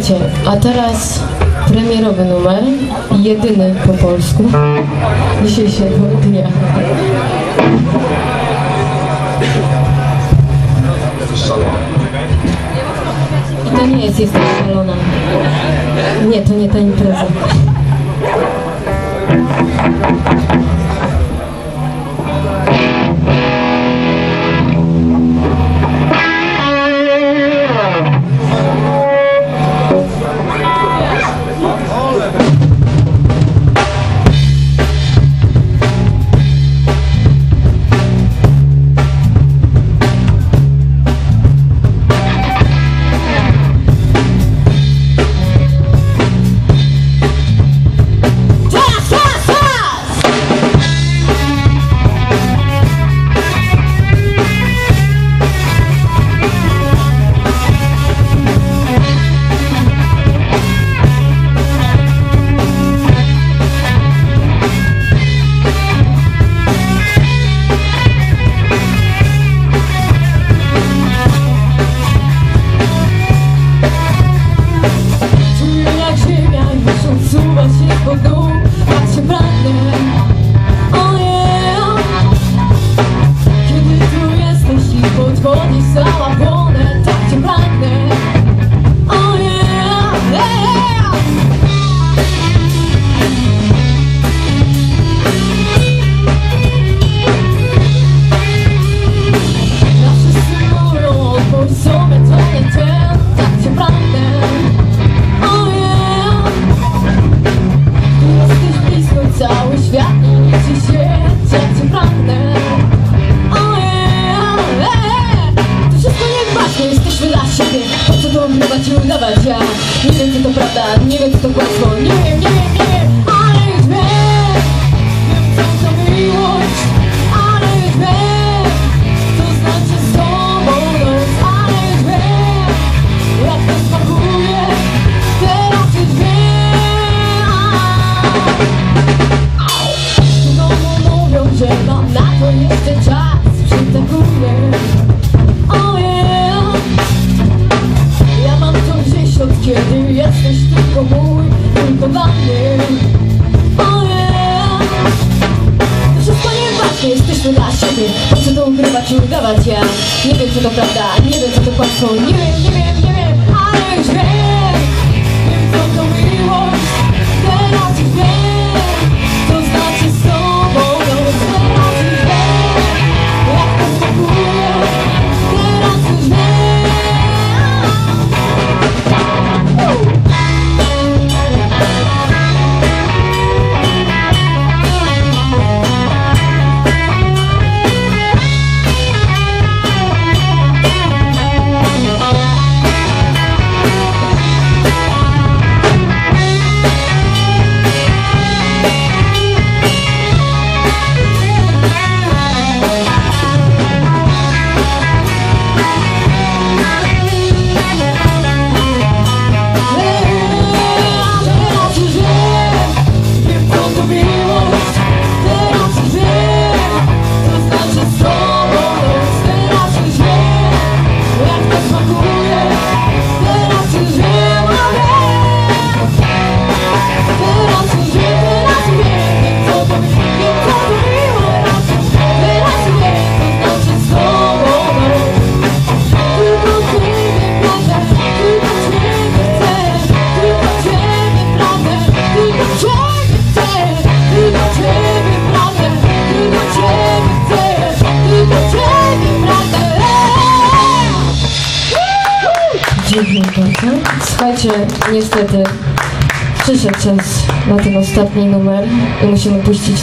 Słuchajcie, a teraz premierowy numer, jedyny po polsku dzisiejszego dnia. I to nie jest jestem szalona. Nie, to nie ta impreza.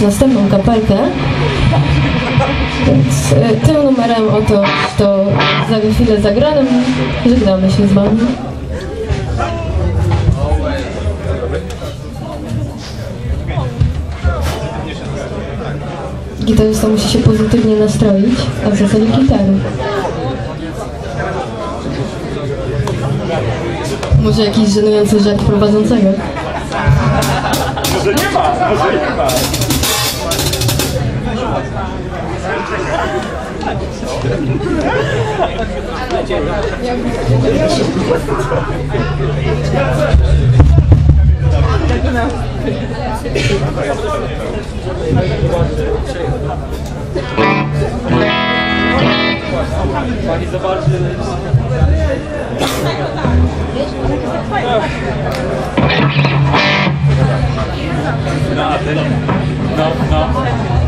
następną kapelkę. Więc y, tym numerem oto to za chwilę zagrałem. Żegnamy się z wami. Gitarzysta musi się pozytywnie nastroić, a w zasadzie gitary. Może jakiś żenujący żart prowadzącego. Może nie ma, może nie ma. No, no.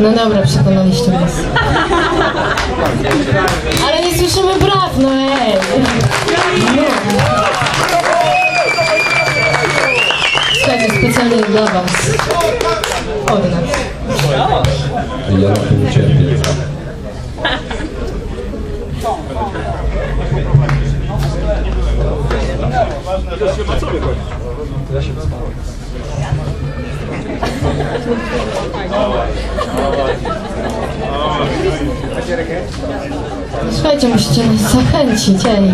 No dobra, przekonaliście nas. Ale nie słyszymy braw, no ej! Słuchajcie, specjalnie dla was. Od nas. Ja na tym cierpię. Słuchajcie, musicie nas zachęcić, ej.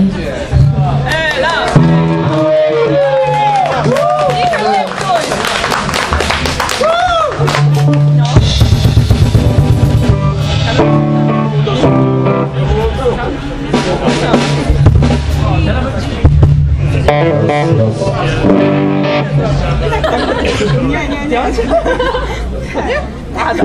你要去哪儿